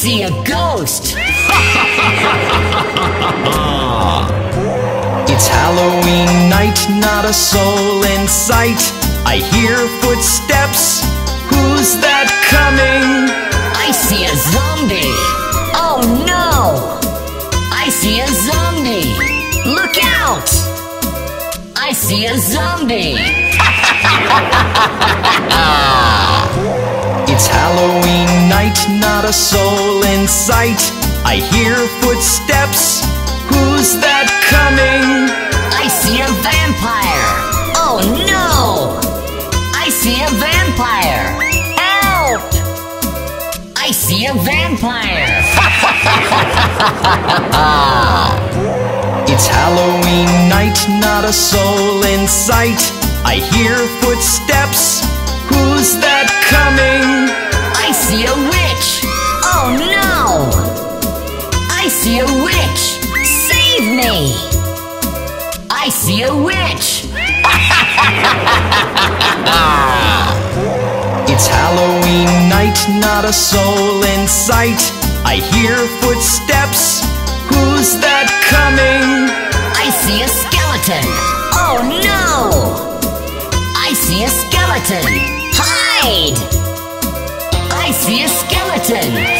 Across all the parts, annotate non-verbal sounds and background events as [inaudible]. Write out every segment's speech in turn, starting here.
see a ghost. [laughs] It's Halloween night, not a soul in sight. I hear footsteps. Who's that coming? I see a zombie. Oh no! I see a zombie. Look out! I see a zombie. [laughs] It's Halloween night, not a soul in sight. I hear footsteps. Who's that coming? I see a vampire. Oh no! I see a vampire. Help! I see a vampire. [laughs] It's Halloween night, not a soul in sight. I hear footsteps. A witch. [laughs] It's Halloween night, not a soul in sight. I hear footsteps. Who's that coming? I see a skeleton. Oh no! I see a skeleton. Hide! I see a skeleton.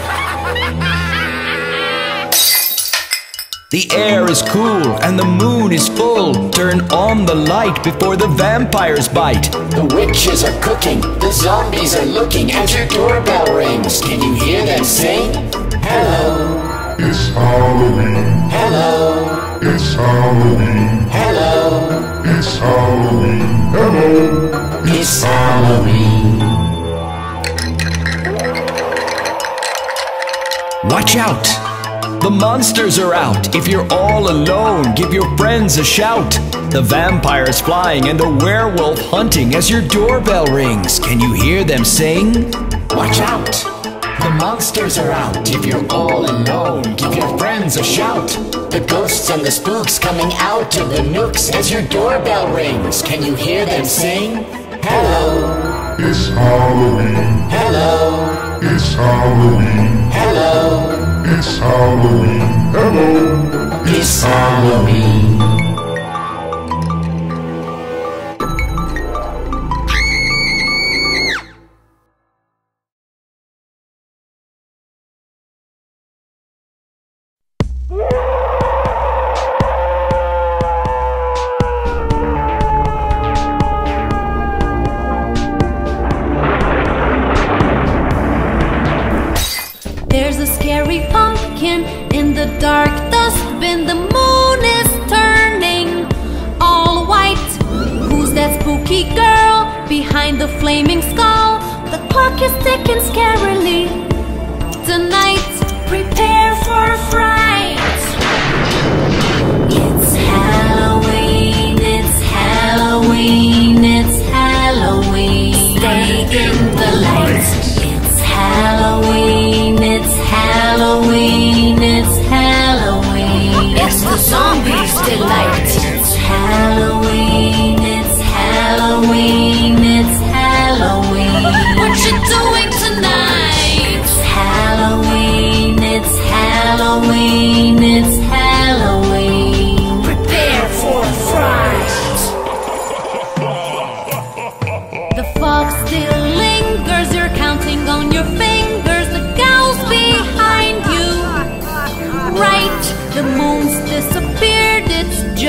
The air is cool and the moon is full. Turn on the light before the vampires bite. The witches are cooking, the zombies are looking as your doorbell rings. Can you hear them sing? Hello, It's Halloween. Hello. It's Halloween. Hello. It's Halloween. Hello. It's Halloween. Watch out! The monsters are out. If you're all alone, give your friends a shout. The vampire's flying and the werewolf hunting as your doorbell rings. Can you hear them sing? Watch out! The monsters are out. If you're all alone, give your friends a shout. The ghosts and the spooks coming out of the nooks as your doorbell rings. Can you hear them sing? Hello. It's Halloween. Hello. It's Halloween. Hello. It's Halloween. Hello. It's Halloween.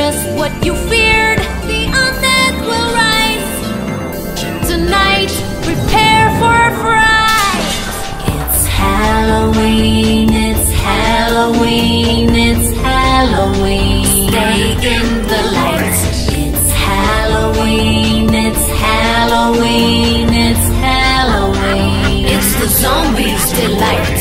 Just what you feared. The undead will rise. Tonight, prepare for a fright. It's Halloween, it's Halloween, it's Halloween. Stay in the light. It's Halloween, it's Halloween, it's Halloween. It's the zombies' delight.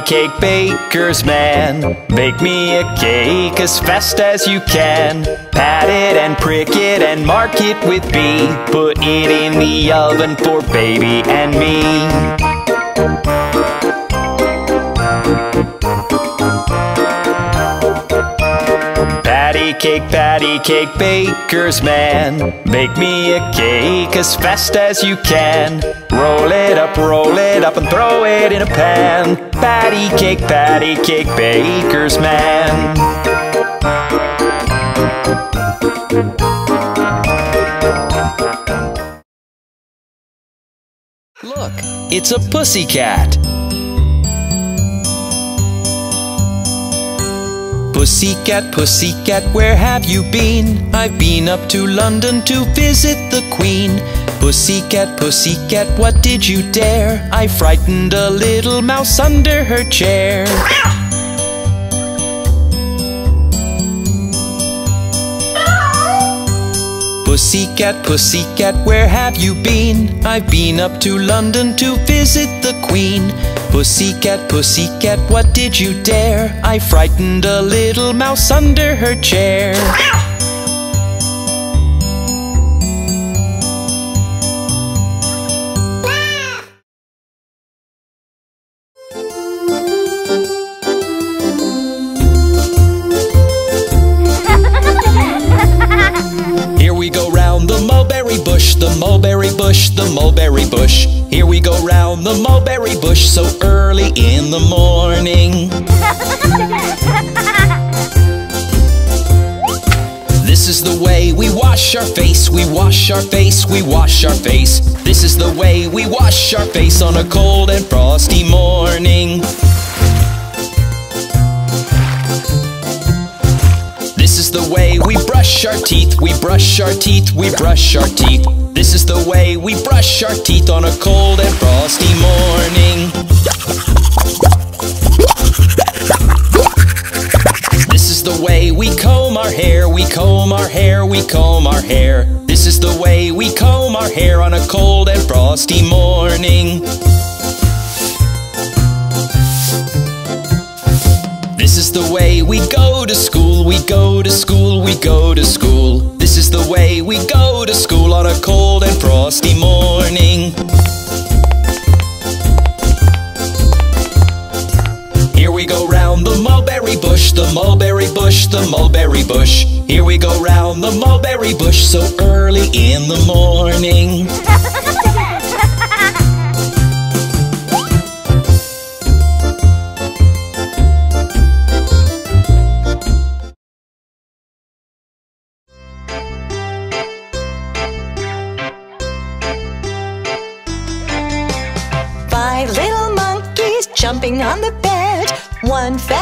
Cake, baker's man. Bake me a cake as fast as you can. Pat it and prick it and mark it with B. Put it in the oven for baby and me. Cake, patty cake, baker's man. Bake me a cake as fast as you can. Roll it up, roll it up, and throw it in a pan. Patty cake, patty cake, baker's man. Look, it's a pussycat. Pussycat, pussycat, where have you been? I've been up to London to visit the Queen. Pussycat, pussycat, what did you dare? I frightened a little mouse under her chair. Pussycat, pussycat, where have you been? I've been up to London to visit the Queen. Pussycat, pussycat, what did you dare? I frightened a little mouse under her chair. We wash our face, we wash our face. This is the way we wash our face on a cold and frosty morning. This is the way we brush our teeth, we brush our teeth, we brush our teeth. This is the way we brush our teeth on a cold and frosty morning. This is the way we comb our hair, we comb our hair, we comb our hair. This is the way we comb our hair on a cold and frosty morning. This is the way we go to school, we go to school, we go to school. This is the way we go to school on a cold and frosty morning. Bush, the mulberry bush, the mulberry bush. Here we go round the mulberry bush so early in the morning. Five little monkeys jumping on the bed. One fell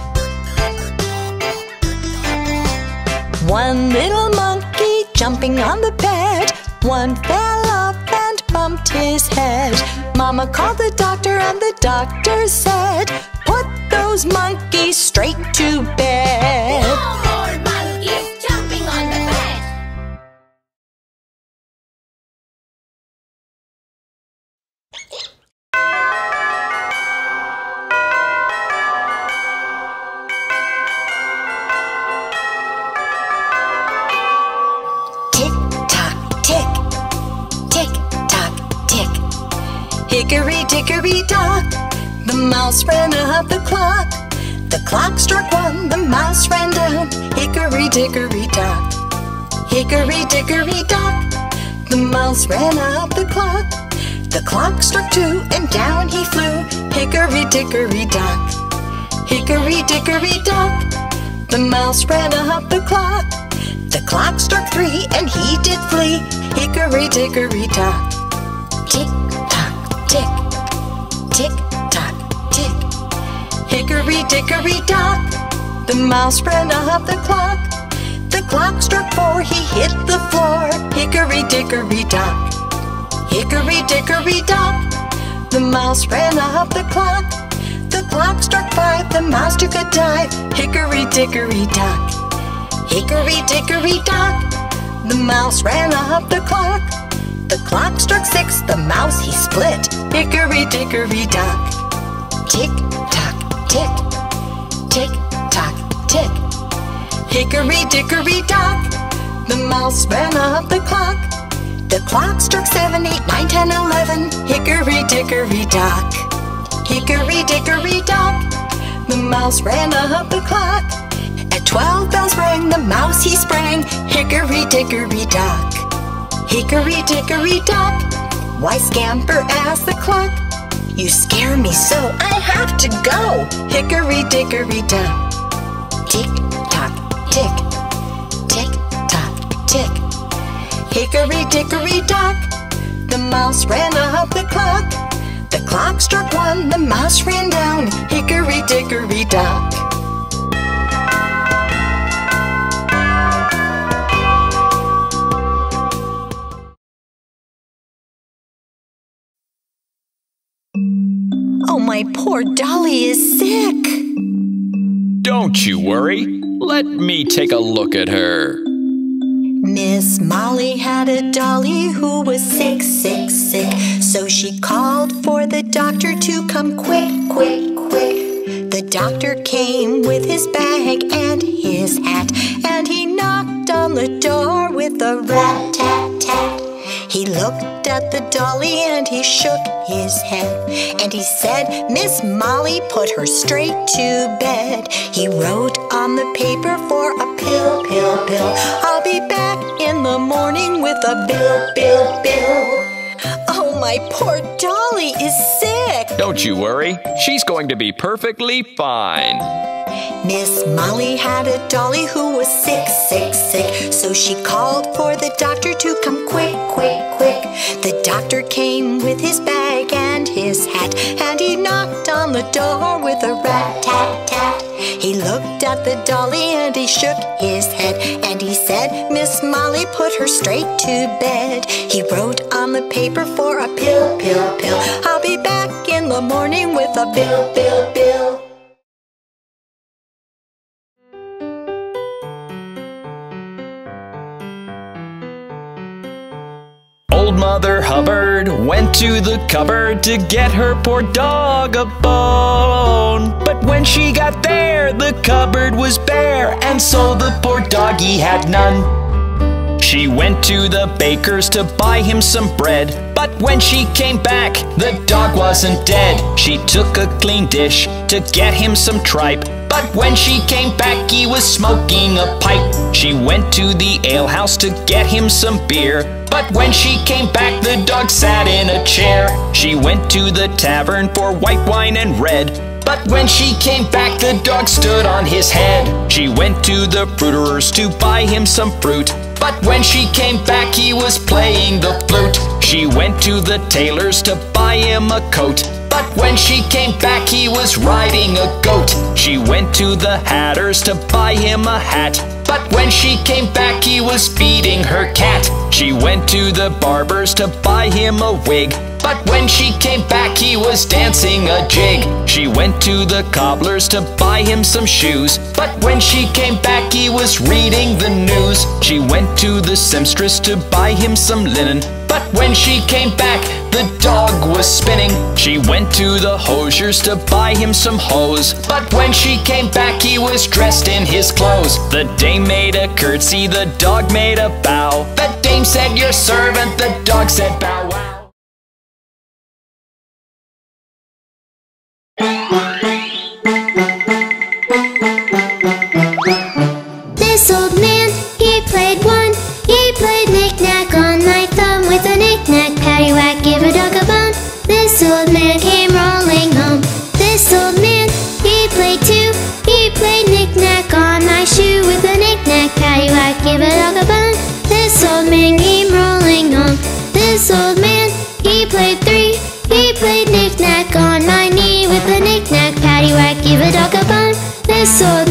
One little monkey jumping on the bed. One fell off and bumped his head. Mama called the doctor and the doctor said, Put those monkeys straight to bed. Mouse ran up the clock. The clock struck one, the mouse ran down. Hickory dickory dock, hickory dickory dock, the mouse ran up the clock. The clock struck two, and down he flew. Hickory dickory dock, hickory dickory dock, the mouse ran up the clock. The clock struck three and he did flee. Hickory dickory dock. Hickory dickory dock. The mouse ran up the clock. The clock struck four, he hit the floor. Hickory dickory dock. Hickory dickory dock. The mouse ran up the clock. The clock struck five, the mouse took a dive. Hickory dickory dock. Hickory dickory dock, the mouse ran up the clock. The clock struck six, the mouse he split. Hickory dickory dock. Tick tick, tick tock tick. Hickory dickory dock, the mouse ran up the clock. The clock struck seven, eight, nine, ten, eleven. Hickory dickory dock. Hickory dickory dock, the mouse ran up the clock. At twelve bells rang, the mouse he sprang. Hickory dickory dock. Hickory dickory dock. Why scamper as the clock? You scare me so I have to go. Hickory dickory dock. Tick tock tick. Tick tock tick. Hickory dickory dock. The mouse ran up the clock. The clock struck one the mouse ran down. Hickory dickory dock. My poor Dolly is sick. Don't you worry. Let me take a look at her. Miss Molly had a dolly who was sick, sick, sick. So she called for the doctor to come quick, quick, quick. The doctor came with his bag and his hat, and he knocked on the door with a rat tat tat. He looked at the dolly and he shook his head. And he said, Miss Molly, put her straight to bed. He wrote on the paper for a pill, pill, pill. I'll be back in the morning with a bill, bill, bill. Oh, my poor dolly is sick. Don't you worry. She's going to be perfectly fine. Miss Molly had a dolly who was sick, sick, sick. So she called for the doctor to come quick, quick, quick. The doctor came with his bag and his hat, and he knocked on the door with a rat tat tat. He looked at the dolly and he shook his head, and he said, Miss Molly, put her straight to bed. He wrote on the paper for a pill, pill, pill. I'll be back in the morning with a bill, bill, bill. Old Mother Hubbard went to the cupboard to get her poor dog a bone. But when she got there, the cupboard was bare, and so the poor doggy had none. She went to the baker's to buy him some bread, but when she came back, the dog wasn't dead. She took a clean dish to get him some tripe, but when she came back, he was smoking a pipe. She went to the alehouse to get him some beer, but when she came back, the dog sat in a chair. She went to the tavern for white wine and red, but when she came back, the dog stood on his head. She went to the fruiterer's to buy him some fruit. But when she came back, he was playing the flute. She went to the tailor's to buy him a coat. But when she came back, he was riding a goat. She went to the hatter's to buy him a hat. But when she came back, he was feeding her cat. She went to the barber's to buy him a wig. But when she came back, he was dancing a jig. She went to the cobbler's to buy him some shoes. But when she came back, he was reading the news. She went to the seamstress to buy him some linen. But when she came back, the dog was spinning. She went to the hosier's to buy him some hose. But when she came back, he was dressed in his clothes. The dame made a curtsy, the dog made a bow. The dame said, Your servant, the dog said, Bow give a dog a bone. This old man came rolling home. This old man, he played three. He played knick-knack on my knee with a knick-knack, paddywhack, give a dog a bone. This old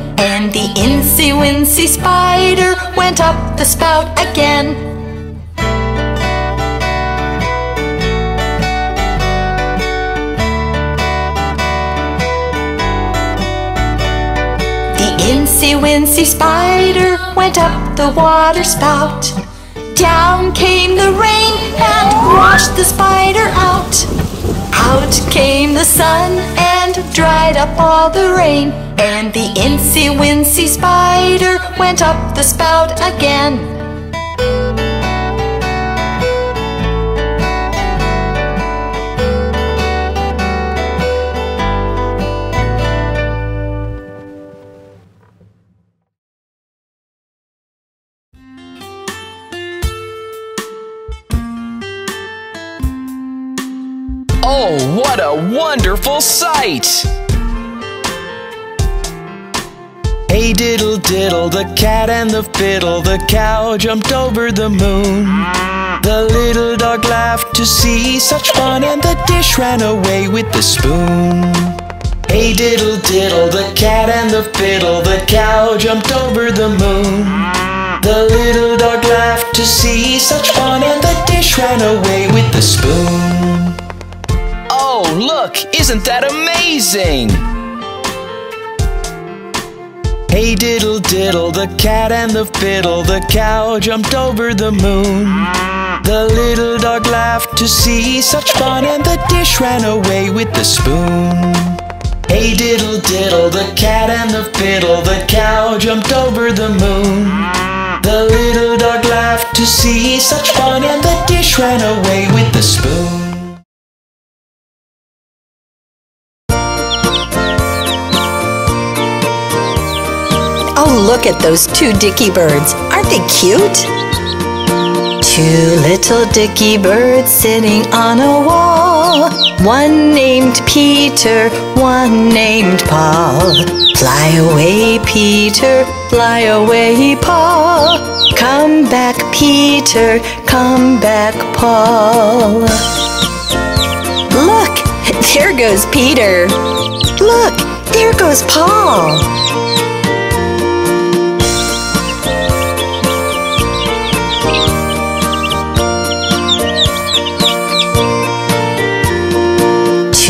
And the incy wincy spider went up the spout again. The incy wincy spider went up the water spout. Down came the rain and washed the spider out. Out came the sun and dried up all the rain. And the incy wincy spider went up the spout again. Oh, what a wonderful sight! Hey diddle diddle, the cat and the fiddle, the cow jumped over the moon. The little dog laughed to see such fun, and the dish ran away with the spoon. Hey diddle diddle, the cat and the fiddle, the cow jumped over the moon. The little dog laughed to see such fun, and the dish ran away with the spoon. Oh, look, isn't that amazing? Hey diddle diddle, the cat and the fiddle, the cow jumped over the moon. The little dog laughed to see such fun, and the dish ran away with the spoon. Hey diddle diddle, the cat and the fiddle, the cow jumped over the moon. The little dog laughed to see such fun, and the dish ran away with the spoon. Look at those two dicky birds. Aren't they cute? Two little dicky birds sitting on a wall. One named Peter, one named Paul. Fly away, Peter, fly away, Paul. Come back, Peter, come back, Paul. Look, [laughs] there goes Peter. Look, there goes Paul.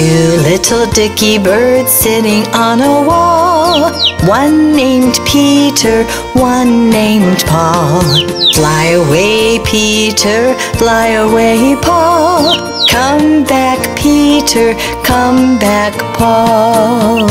Two little dicky birds sitting on a wall. One named Peter, one named Paul. Fly away, Peter, fly away, Paul. Come back, Peter, come back, Paul.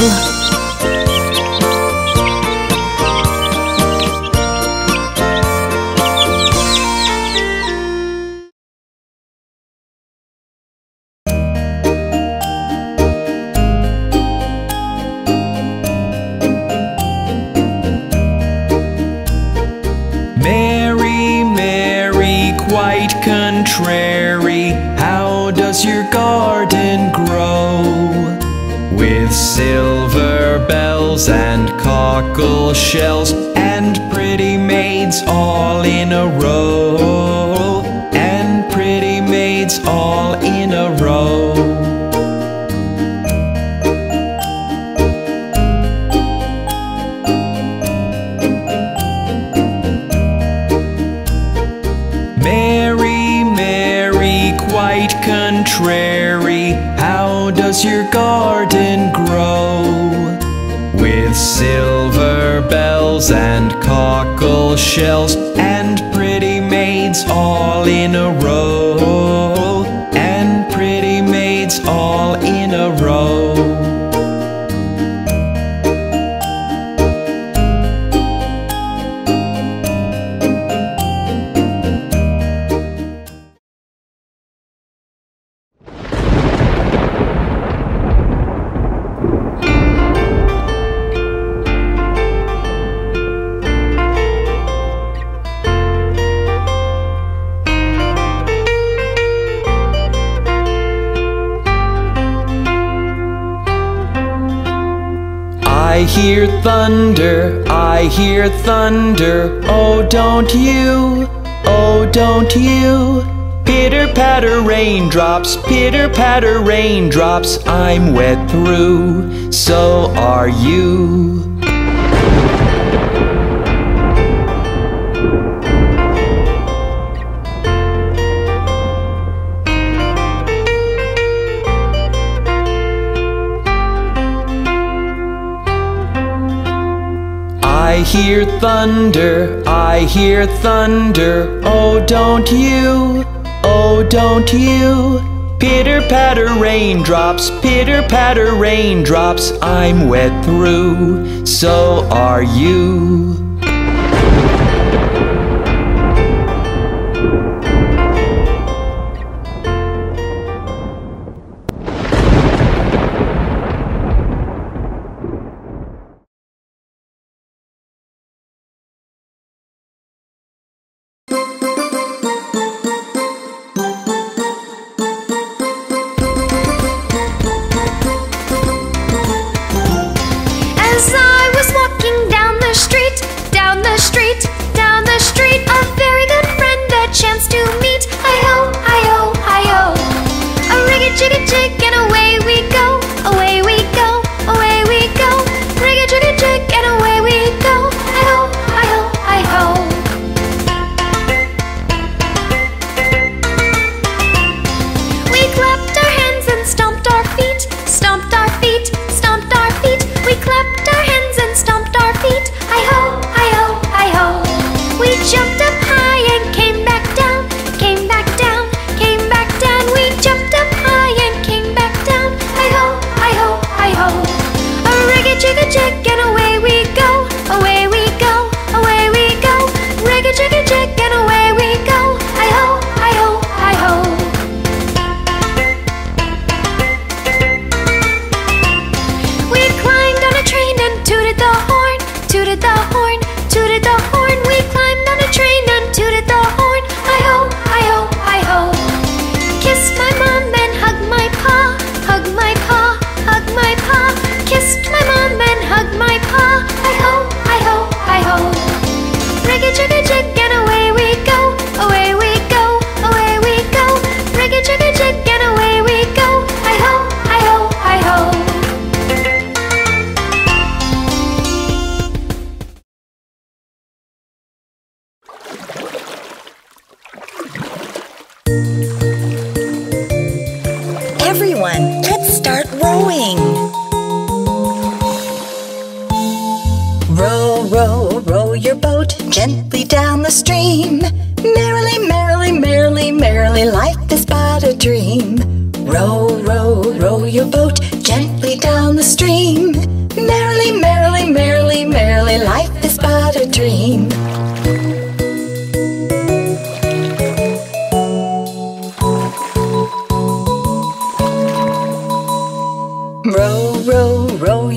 Cockle shells and pretty maids all in a row, shells and pretty maids all in a row. hear thunder, I hear thunder, oh don't you, oh don't you. Pitter patter raindrops, pitter patter raindrops, I'm wet through, so are you. I hear thunder, I hear thunder, oh don't you, oh don't you. Pitter patter raindrops, pitter patter raindrops, I'm wet through, so are you.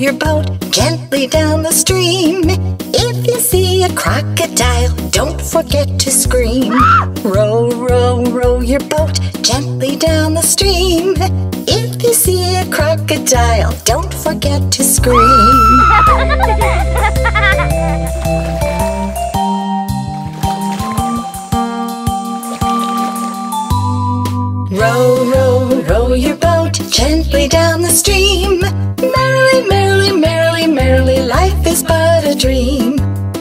your boat gently down the stream. If you see a crocodile, don't forget to scream. Row, row, row your boat gently down the stream. If you see a crocodile, don't forget to scream. [laughs] Row, row, row your boat gently down the stream merrily, merrily, merrily, life is but a dream.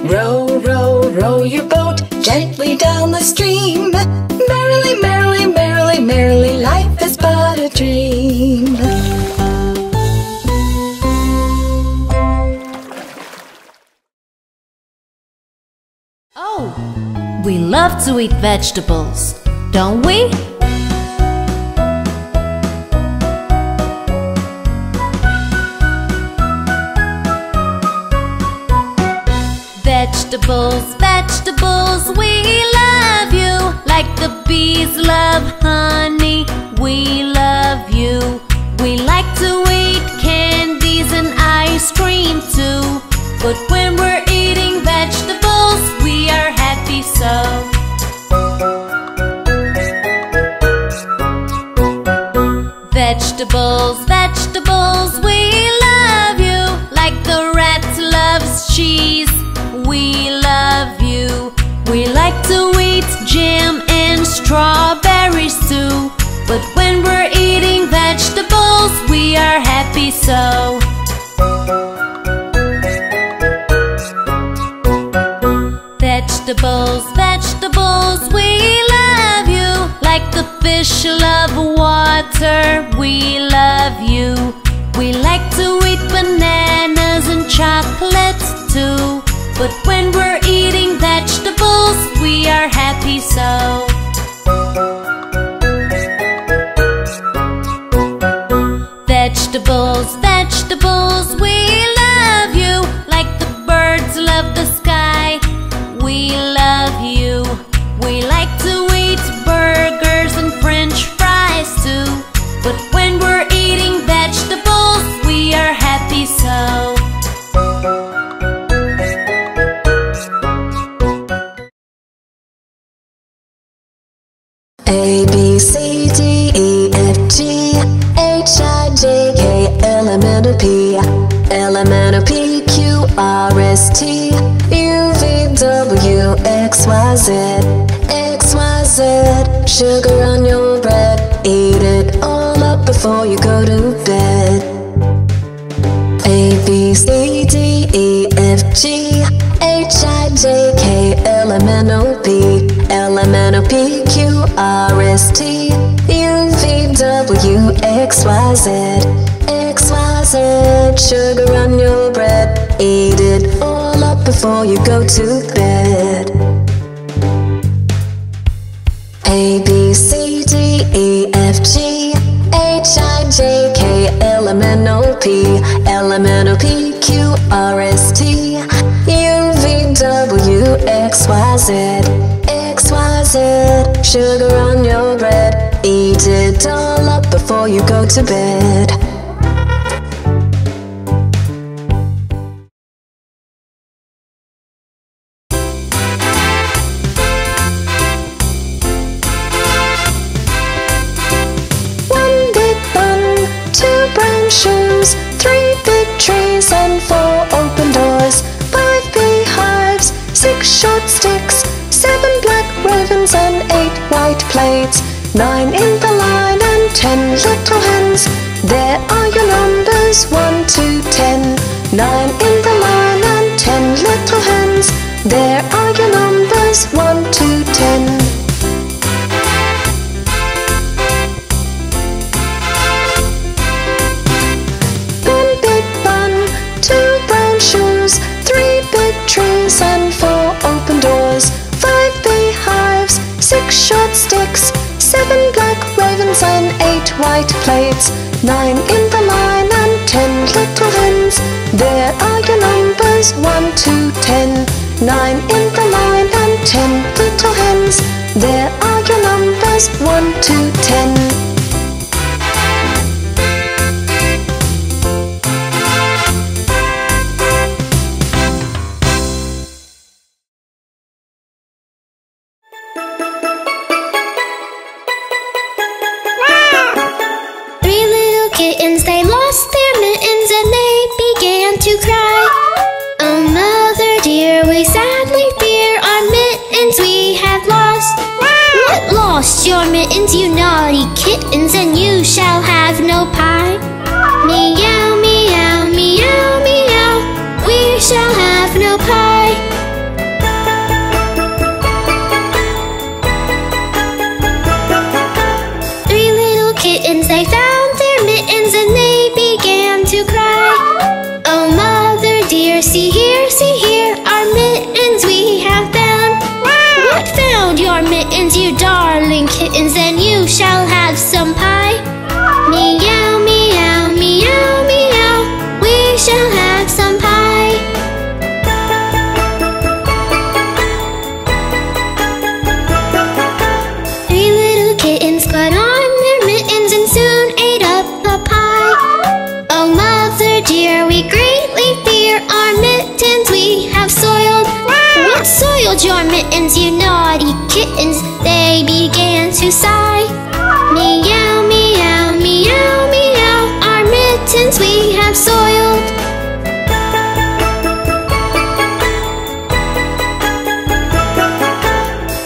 Row, row, row your boat gently down the stream. Merrily, merrily, merrily, merrily, life is but a dream. Oh, we love to eat vegetables, don't we? Vegetables, vegetables, we love you like the bees love honey. We love you. We like to eat candies and ice cream too. But when we're eating vegetables, we are happy so. Vegetables, vegetables, we love you like the rat loves cheese. We love you. We like to eat jam and strawberries too. But when we're eating vegetables, we are happy so. Vegetables, vegetables, we love you like the fish love water. We love you. We like to eat bananas and chocolate too. But when we're eating vegetables, we are happy so. Vegetables, Sugar on your bread. Eat it all up before you go to bed. A B C D E F G H I J K L M N O P L M N O P Q R S T U V W X Y Z. X Y Z Sugar on your bread. Eat it all up before you go to bed M N O P L M N O P Q R S T U V W X Y Z. X Y Z Sugar on your bread. Eat it all up before you go to bed plates, nine in the line and ten little hens. There are your numbers, one to ten. Nine in the line and ten little hens. There are your numbers, one to to sigh. Meow, meow, meow, meow. Our mittens we have soiled.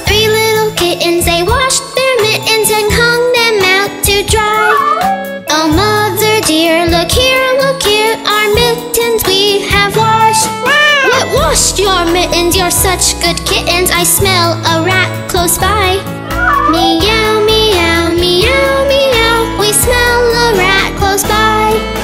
Three little kittens, they washed their mittens and hung them out to dry. Oh, mother dear, look here, look here, our mittens we have washed. What washed your mittens? You're such good kittens. I smell a rat close by. goes by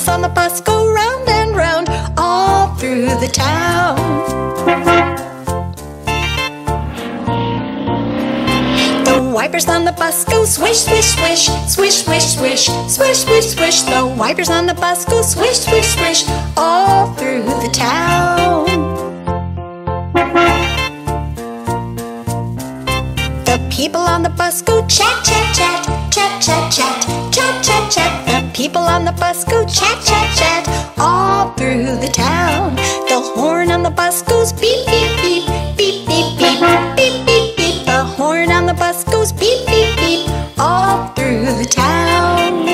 wheels on the bus go round and round, all through the town. The wipers on the bus go swish, swish, swish, swish, swish, swish, swish, swish, swish. The wipers on the bus go swish, swish, swish, all through the town. The people on the bus go chat, chat, chat, chat, chat, chat, people on the bus go chat, chat, chat, all through the town. The horn on the bus goes beep, beep, beep, beep, beep, beep, beep, beep, beep. The horn on the bus goes beep, beep, beep, all through the town.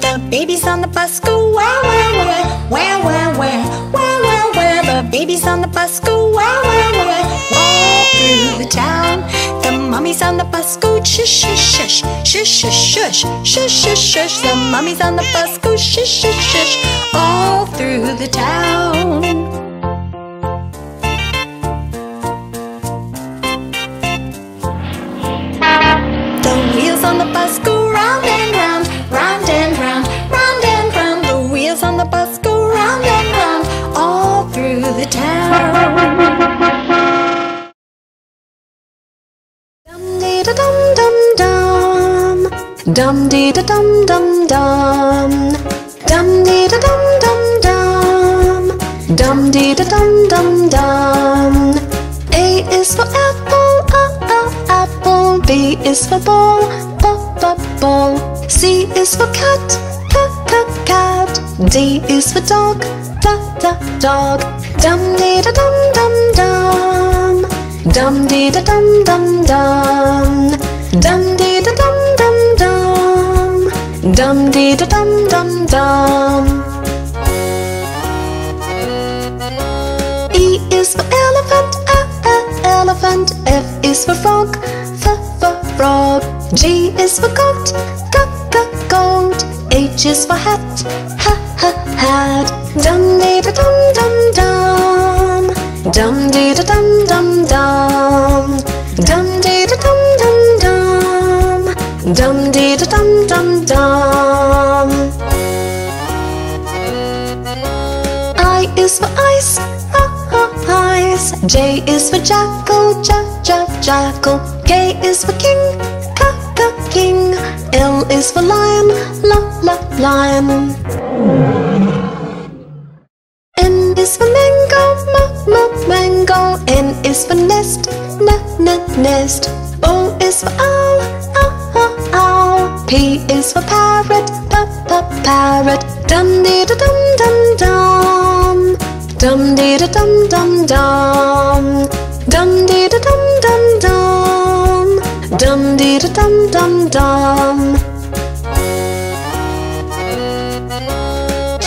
The babies on the bus go wah wah wah wah wah wah wah wah wah. The babies on the bus go wah wah wah all through the town. The mummies on the bus shush, shush, shush, shush, shush, shush, shush, shush. The mummies on the bus go shush, shush, shush all through the town. Dum dum dum dum, dee da dum dum dum, Dum dee da dum dum dum. A is for apple, uh uh apple. B is for ball, b b ball. C is for cat, c c cat. D is for dog, d d dog. Dum dee da dum dum dum. Dum dee da dum dum dum. Dum dee da dum dum dee da dum dum dum. E is for elephant, a a elephant. F is for frog, f f frog. G is for goat, g g goat. H is for hat, ha ha hat. Dum dee da dum dum dum. Dum dee da dum dum dum dum dum. Dee da dum dum dum. I is for ice, ha ha ice. J is for jackal, ja ja jackal. K is for king, ka ka king. L is for lion, la la lion. N is for mango, ma ma mango. N is for nest, na na nest. O is for owl. P is for parrot, pa pa parrot. Dum dee da dum dum dum. Dum dee da dum dum dum. Dum dee da dum dum dum. Dum dee da dum dum dum.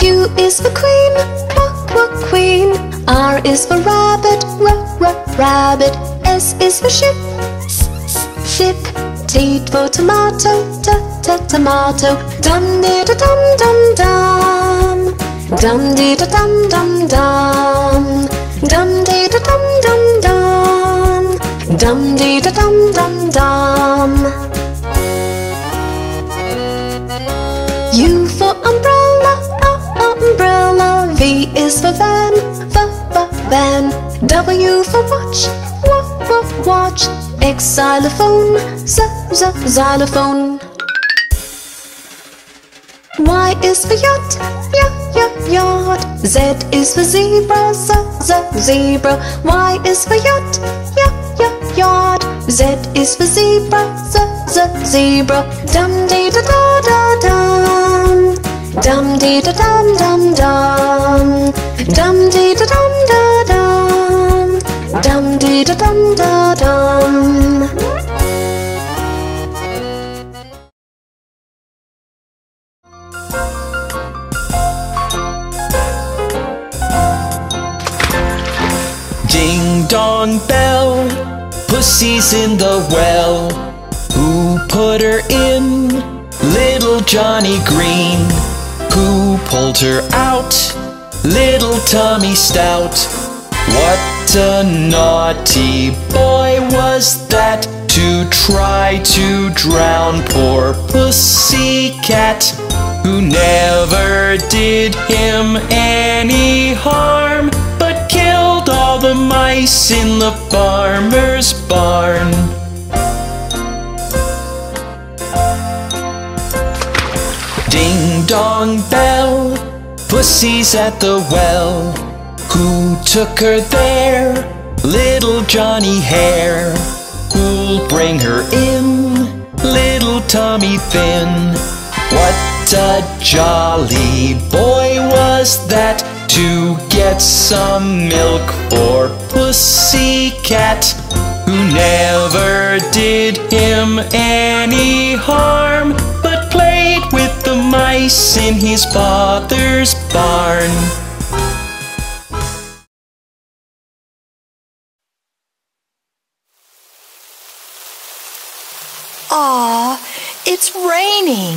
Q is for queen, quack quack queen. R is for rabbit, r r rabbit. S is for ship, s s ship. T for tomato, t t tomato. Dum dee da dum dum dum. Dum dee da dum dum dum. Dum dee da dum dum dum. Dum dee da dum dum dum. U for umbrella, uh, umbrella. V is for van, v, v, van. W for watch, watch. Xylophone, z, z, xylophone. Y is for yacht, yacht, yacht, yacht. Z is for zebra, z, z, zebra. Y is for yacht, yacht, yacht, yacht. Z is for zebra, z, z, zebra. Dum dee da da da dum. Dum dee da dum dum dum. Dum dee da dum dum. Da dum da dum. Ding dong bell, pussy's in the well. Who put her in? Little Johnny Green. Who pulled her out? Little Tommy Stout. What a naughty boy was that to try to drown poor Pussy Cat, who never did him any harm, but killed all the mice in the farmer's barn. Ding dong bell, Pussy's at the well. Who took her there? Little Johnny Hare. Who'll bring her in? Little Tommy Thin. What a jolly boy was that to get some milk for Pussy Cat, who never did him any harm, but played with the mice in his father's barn. Aw, it's raining.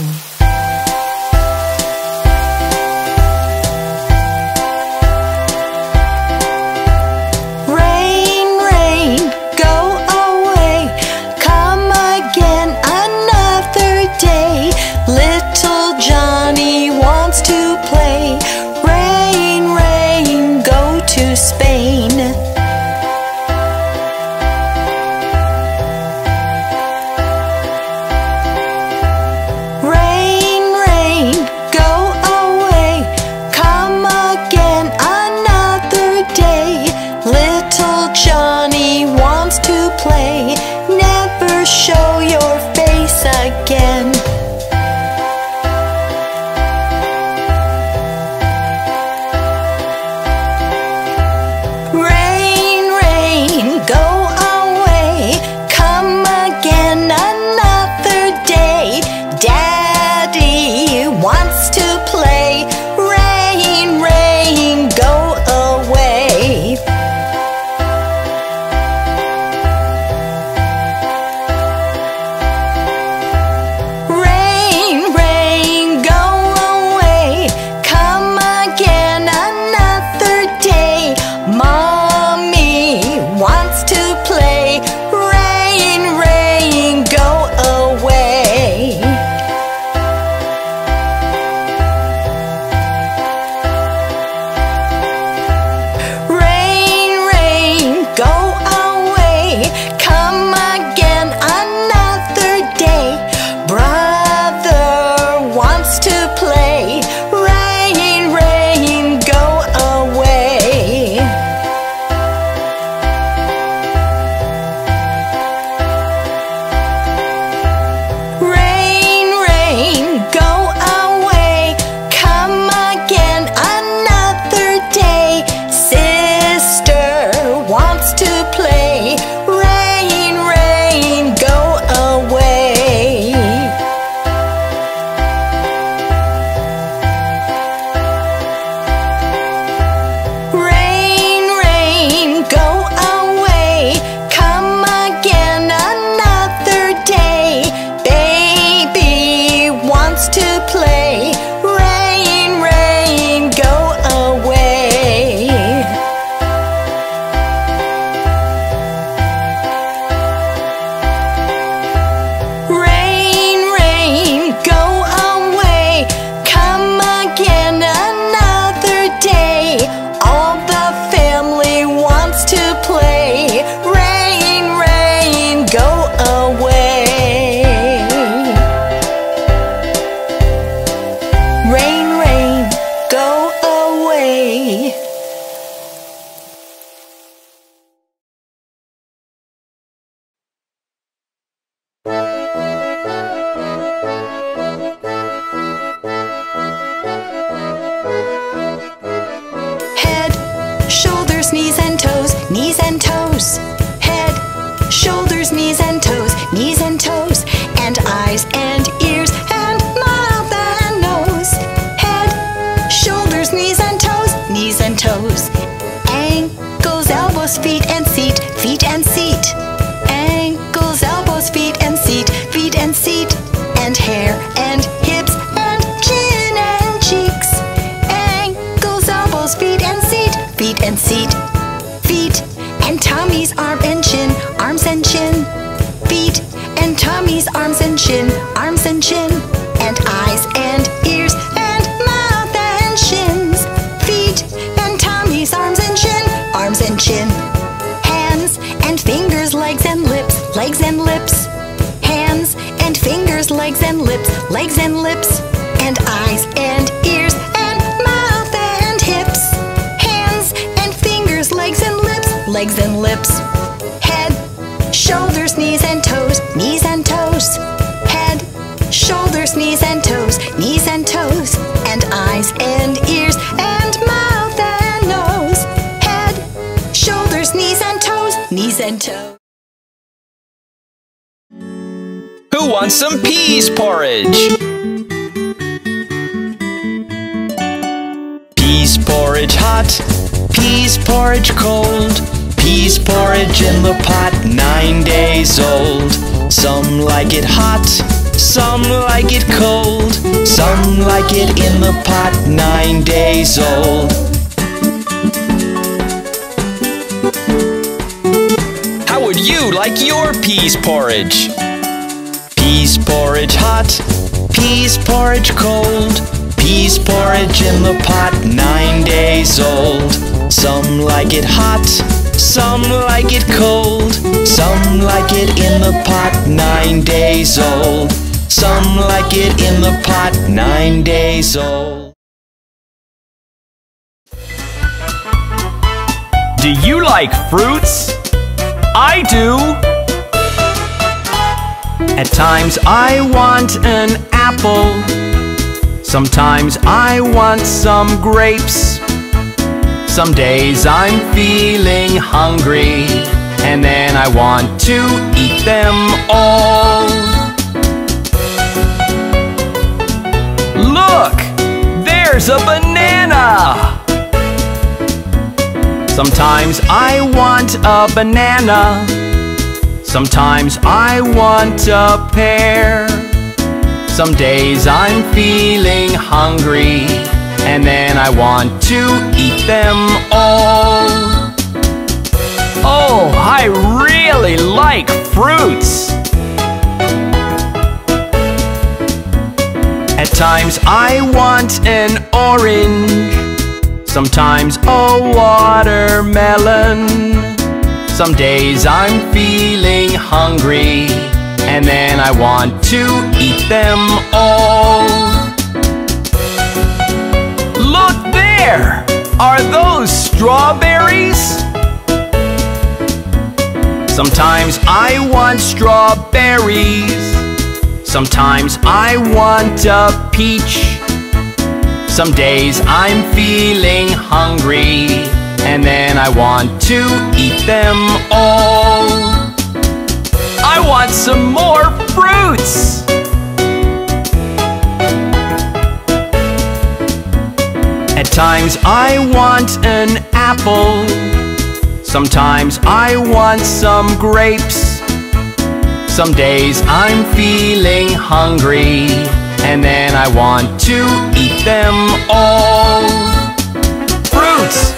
legs and lips. porridge. Peas porridge hot, peas porridge cold, peas porridge in the pot nine days old. Some like it hot, some like it cold, some like it in the pot nine days old. How would you like your peas porridge? Peas porridge hot, peas porridge cold, peas porridge in the pot nine days old. Some like it hot, some like it cold, some like it in the pot nine days old. Some like it in the pot nine days old. Do you like fruits? I do! At times I want an apple. Sometimes I want some grapes. Some days I'm feeling hungry. And then I want to eat them all. Look! There's a banana! Sometimes I want a banana. Sometimes I want a pear. Some days I'm feeling hungry, and then I want to eat them all. Oh, I really like fruits. At times I want an orange, sometimes a watermelon. Some days I'm feeling hungry, and then I want to eat them all. Look there! Are those strawberries? Sometimes I want strawberries. Sometimes I want a peach. Some days I'm feeling hungry, and then I want to eat them all. I want some more fruits! At times I want an apple. Sometimes I want some grapes. Some days I'm feeling hungry, and then I want to eat them all. Fruits,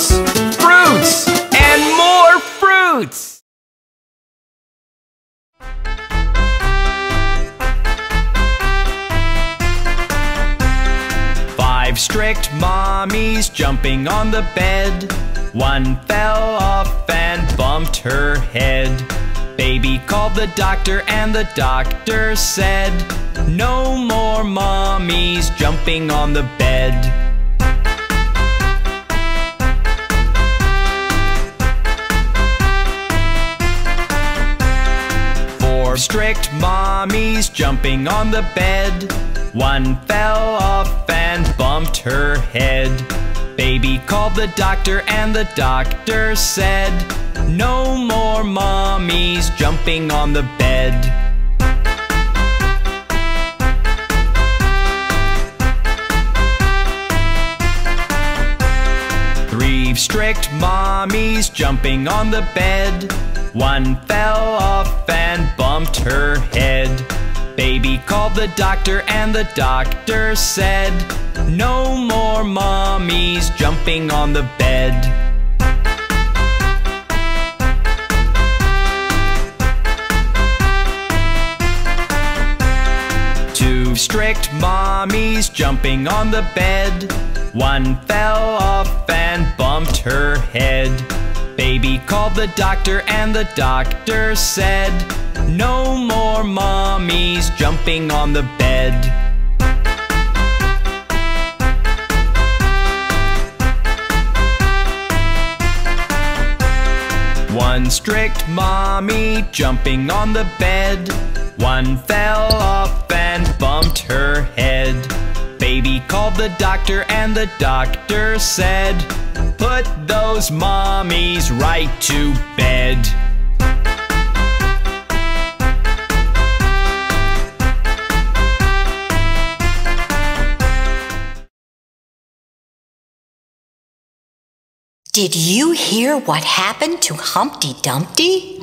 fruits, fruits, and more fruits! Five strict mommies jumping on the bed. One fell off and bumped her head. Baby called the doctor and the doctor said, No more mommies jumping on the bed. Strict mommies jumping on the bed. One fell off and bumped her head. Baby called the doctor and the doctor said, No more mommies jumping on the bed. Three strict mommies jumping on the bed. One fell off and bumped her head. Baby called the doctor and the doctor said, No more mommies jumping on the bed. Two strict mommies jumping on the bed. One fell off and bumped her head. Baby called the doctor and the doctor said, No more mommies jumping on the bed. One strict mommy jumping on the bed. One fell off and bumped her head. Baby called the doctor and the doctor said, Put those mommies right to bed. Did you hear what happened to Humpty Dumpty?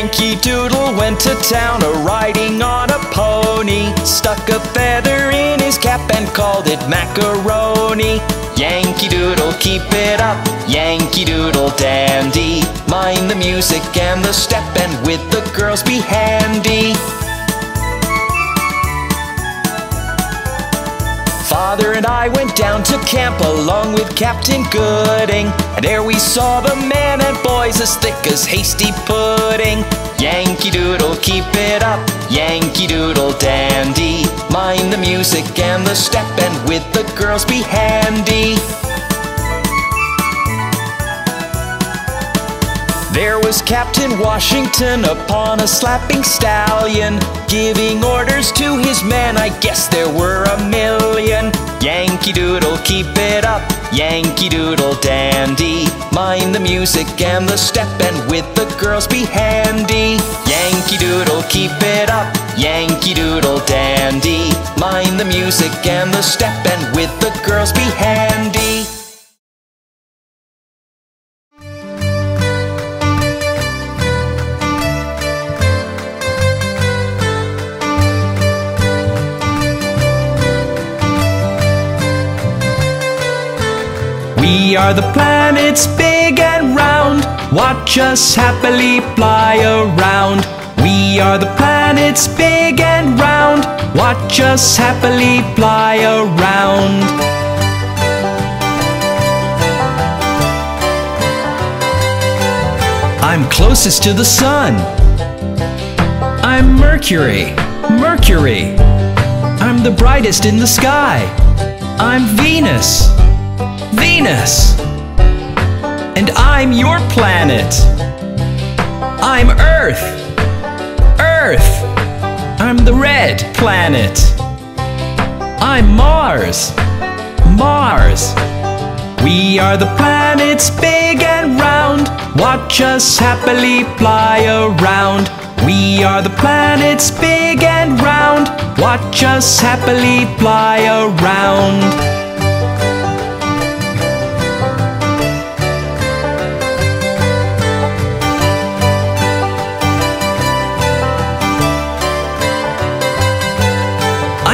Yankee Doodle went to town a riding on a pony. Stuck a feather in his cap and called it macaroni. Yankee Doodle, keep it up. Yankee Doodle dandy. Mind the music and the step, and with the girls be handy. father and I went down to camp along with Captain Gooding. And there we saw the men and boys as thick as hasty pudding. Yankee Doodle, keep it up, Yankee Doodle dandy. Mind the music and the step, and with the girls be handy. There was Captain Washington upon a slapping stallion, giving orders to his men. I guess there were a million. Yankee Doodle, keep it up, Yankee Doodle dandy. Mind the music and the step, and with the girls be handy. Yankee Doodle, keep it up, Yankee Doodle dandy. Mind the music and the step, and with the girls be handy. We are the planets big and round. Watch us happily fly around. We are the planets big and round. Watch us happily fly around. I'm closest to the sun. I'm Mercury, Mercury. I'm the brightest in the sky. I'm Venus, Venus. And I'm your planet. I'm Earth, Earth. I'm the red planet. I'm Mars, Mars. We are the planets big and round. Watch us happily fly around. We are the planets big and round. Watch us happily fly around.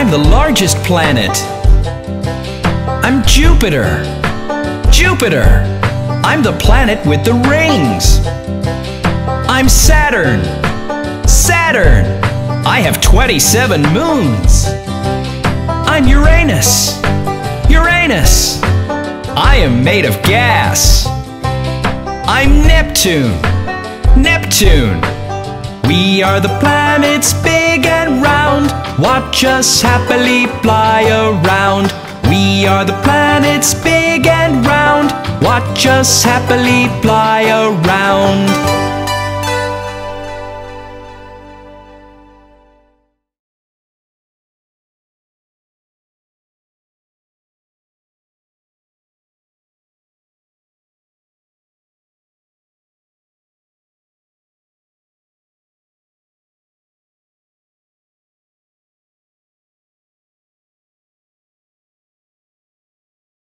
I'm the largest planet. I'm Jupiter. Jupiter. I'm the planet with the rings. I'm Saturn. Saturn. I have 27 moons. I'm Uranus. Uranus. I am made of gas. I'm Neptune. Neptune. We are the planets big and round. Watch us happily fly around. We are the planets big and round. Watch us happily fly around.